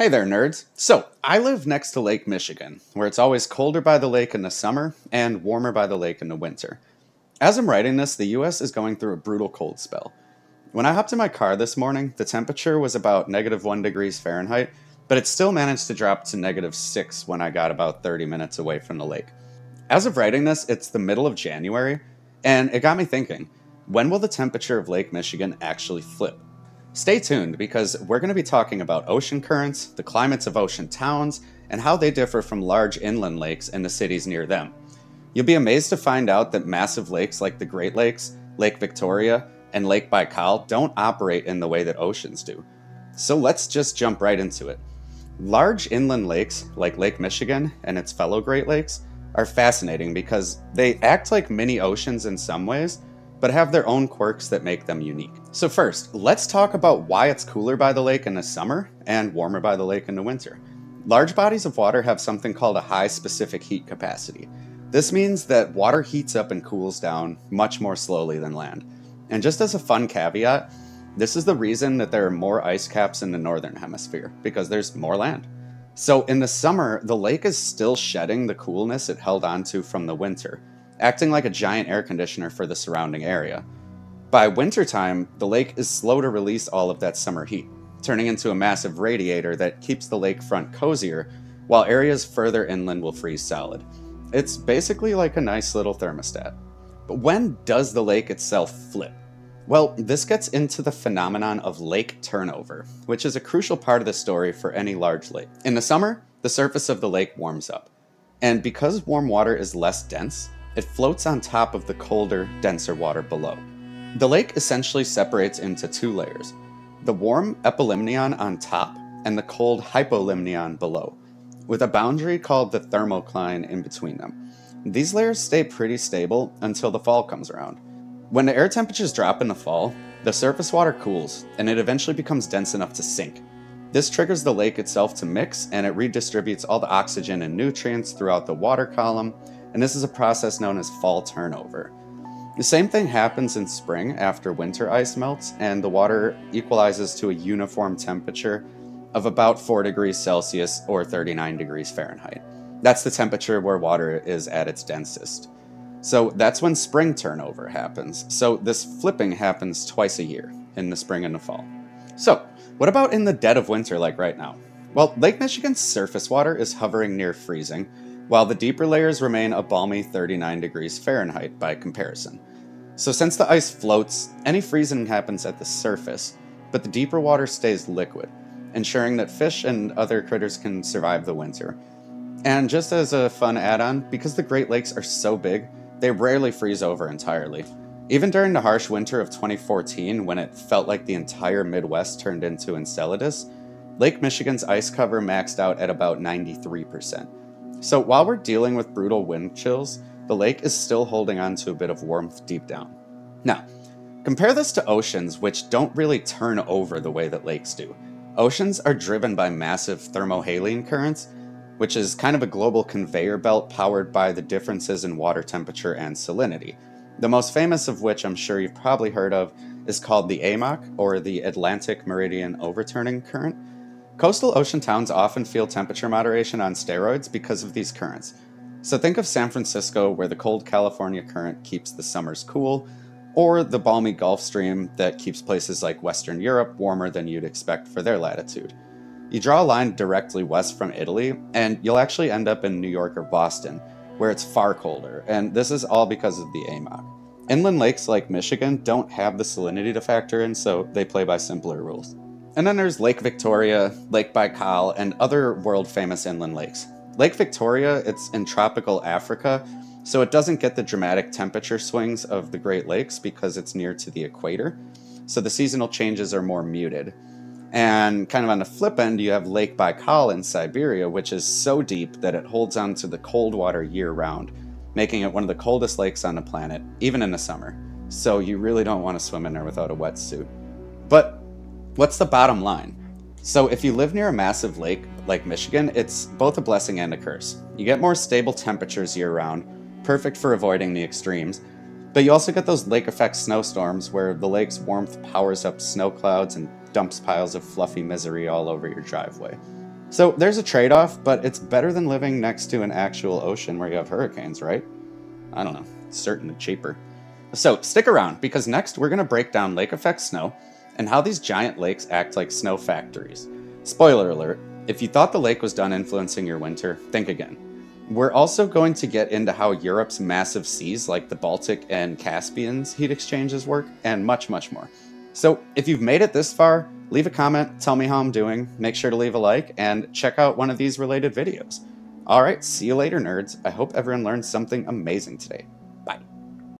Hey there, nerds. So, I live next to Lake Michigan, where it's always colder by the lake in the summer and warmer by the lake in the winter. As I'm writing this, the US is going through a brutal cold spell. When I hopped in my car this morning, the temperature was about negative 1 degrees Fahrenheit, but it still managed to drop to negative 6 when I got about 30 minutes away from the lake. As of writing this, it's the middle of January, and it got me thinking when will the temperature of Lake Michigan actually flip? Stay tuned because we're going to be talking about ocean currents, the climates of ocean towns, and how they differ from large inland lakes and the cities near them. You'll be amazed to find out that massive lakes like the Great Lakes, Lake Victoria, and Lake Baikal don't operate in the way that oceans do. So let's just jump right into it. Large inland lakes, like Lake Michigan and its fellow Great Lakes, are fascinating because they act like mini oceans in some ways, but have their own quirks that make them unique. So, first, let's talk about why it's cooler by the lake in the summer and warmer by the lake in the winter. Large bodies of water have something called a high specific heat capacity. This means that water heats up and cools down much more slowly than land. And just as a fun caveat, this is the reason that there are more ice caps in the northern hemisphere, because there's more land. So in the summer, the lake is still shedding the coolness it held onto from the winter, acting like a giant air conditioner for the surrounding area. By wintertime, the lake is slow to release all of that summer heat, turning into a massive radiator that keeps the lakefront cozier, while areas further inland will freeze solid. It's basically like a nice little thermostat. But when does the lake itself flip? Well, this gets into the phenomenon of lake turnover, which is a crucial part of the story for any large lake. In the summer, the surface of the lake warms up. And because warm water is less dense, it floats on top of the colder, denser water below. The lake essentially separates into two layers the warm epilimnion on top and the cold hypolimnion below, with a boundary called the thermocline in between them. These layers stay pretty stable until the fall comes around. When the air temperatures drop in the fall, the surface water cools and it eventually becomes dense enough to sink. This triggers the lake itself to mix and it redistributes all the oxygen and nutrients throughout the water column, and this is a process known as fall turnover. The same thing happens in spring after winter ice melts and the water equalizes to a uniform temperature of about 4 degrees Celsius or 39 degrees Fahrenheit. That's the temperature where water is at its densest. So that's when spring turnover happens. So this flipping happens twice a year, in the spring and the fall. So, what about in the dead of winter like right now? Well, Lake Michigan's surface water is hovering near freezing, while the deeper layers remain a balmy 39 degrees Fahrenheit by comparison. So, since the ice floats, any freezing happens at the surface, but the deeper water stays liquid, ensuring that fish and other critters can survive the winter. And just as a fun add on, because the Great Lakes are so big, they rarely freeze over entirely. Even during the harsh winter of 2014, when it felt like the entire Midwest turned into Enceladus, Lake Michigan's ice cover maxed out at about 93%. So while we're dealing with brutal wind chills, the lake is still holding on to a bit of warmth deep down. Now, compare this to oceans, which don't really turn over the way that lakes do. Oceans are driven by massive thermohaline currents, which is kind of a global conveyor belt powered by the differences in water temperature and salinity. The most famous of which I'm sure you've probably heard of is called the AMOC, or the Atlantic Meridian Overturning Current. Coastal ocean towns often feel temperature moderation on steroids because of these currents. So think of San Francisco, where the cold California current keeps the summers cool, or the balmy Gulf Stream that keeps places like Western Europe warmer than you'd expect for their latitude. You draw a line directly west from Italy, and you'll actually end up in New York or Boston, where it's far colder, and this is all because of the AMOC. Inland lakes like Michigan don't have the salinity to factor in, so they play by simpler rules. And then there's Lake Victoria, Lake Baikal, and other world famous inland lakes. Lake Victoria, it's in tropical Africa, so it doesn't get the dramatic temperature swings of the Great Lakes because it's near to the equator, so the seasonal changes are more muted. And kind of on the flip end, you have Lake Baikal in Siberia, which is so deep that it holds on to the cold water year round, making it one of the coldest lakes on the planet, even in the summer. So you really don't want to swim in there without a wetsuit. But what's the bottom line? So if you live near a massive lake like Michigan, it's both a blessing and a curse. You get more stable temperatures year round, perfect for avoiding the extremes, but you also get those lake effect snowstorms where the lake's warmth powers up snow clouds and dumps piles of fluffy misery all over your driveway. So there's a trade off, but it's better than living next to an actual ocean where you have hurricanes, right? I don't know, it's certainly cheaper. So stick around because next we're going to break down lake effect snow and how these giant lakes act like snow factories. Spoiler alert if you thought the lake was done influencing your winter, think again. We're also going to get into how Europe's massive seas, like the Baltic and Caspian's heat exchanges work, and much, much more. So, if you've made it this far, leave a comment, tell me how I'm doing, make sure to leave a like, and check out one of these related videos. Alright, see you later, nerds. I hope everyone learned something amazing today.